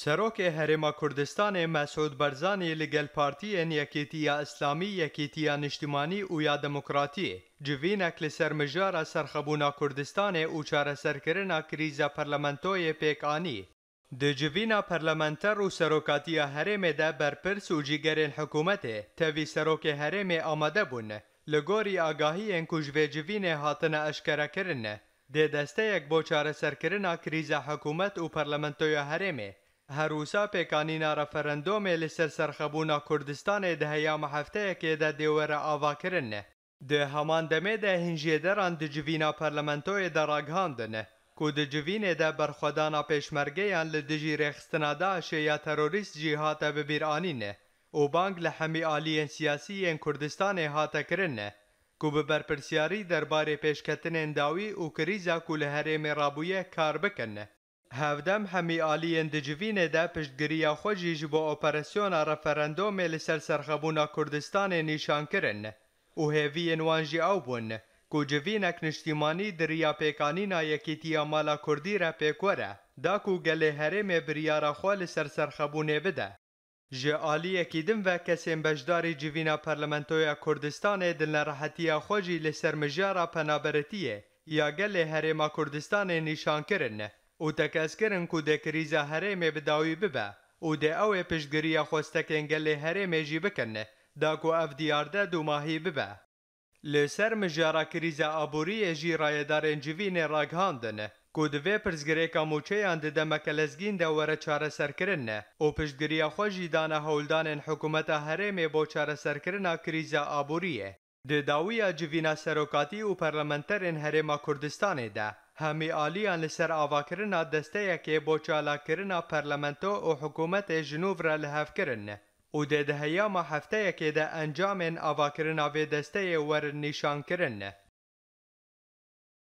سروک هرما کردستان مسعود برزانی لگل پارتی ان یکیتی اسلامی یکیتی نشتیمانی او یا دموکراتی جوینک لسر مجار سرخبونا کردستان او چاره سرکرنا کریزا پرلمنتوی پیکانی د جوینا پرلمنتر او سروکاتی هرم ده برپرس او جیگرین حکومت تاوی سروک هرم آماده بون لگوری آگاهی ان کجوی جوین هاتن اشکره کرن ده دسته یک بوچاره سرکرنا کریزا حکومت او پرلمنتوی هرمه هەروسا پێکانینا ڕەفەرەندۆمێ لەسەر سەرخەبوونا کوردستانی دەهەیامە هەفتەیەکێ دە دێوەرە ئاواکردنە دێ هەمان دەمێدە هینژێدەران دجیڤینا پەرلەمەنتۆیە دەڕاگهاندنە کو دجیڤینێدا بەرخۆدانا پێشمەرگەیان لە دژی ڕێخستنادا شێیا تەرۆریست جی هاتە ببیرانینە و بانگ لە هەمی ئالیەن سیاسیەن کوردستانێ هاتەکردنە کو بە بەرپرسیاری دەربارەی پێشکەتنێن داوی و کریزا کو لە هەرێمێ ڕابوویە کار بکەنە هەفدەم هەمی ئالیەن دجیینێ دە پشتگریە خۆجی ji بۆ ئۆپەرسیۆنا ڕەفەرەندۆمێ لەسەر سەرخەبوونا کوردستانê nîşankirin û hêviyên wan jî ew bûn ku civînek niştîmanî diriya pêkanîna yekîtiya mala Kurdî re pêkwere da ku gelê herêmê biryara xwe li ser serxebûnê bide. Ji aliyekî din ve kesên beşdarî civîna Parlamentoya Kurdistanê dilnerehetiya xwe jî li ser mijara penaberetiyê ya gelê herêma Kurdistanê nîşankirin. û tekeskirin ku dê krîza herêmê bi dawî bibe û dê ew ê piştgiriya xwestekên gelê herêmê jî bikin da ku ev diyarde dûmahî bibe. Li ser mijara krîza aboriyê jî rayedarên civînê raghandin ku divê pirzgirêka mûçeyan di demeke lezgîn de were çareserkirin ne û piştgiriya xwe jî dane hewldanên hikûmeta herêmê bo çareserkirina krîza aboriyê. Di dawiya civîna serokatî û parlamenterên Herêma Kurdistanê de هەمیالیان لەسەر ئاواکردنا دەستەیەکێ بۆ چالاکردنا پەرلەمەنتۆ و حکوومەتێ ژنوورە لە هەفکردنە و دێدەهەیەمە هەفتەیەکێدا ئەنجامێن ئاواکردنا وێ دەستەیە وەرن نیشانکردنە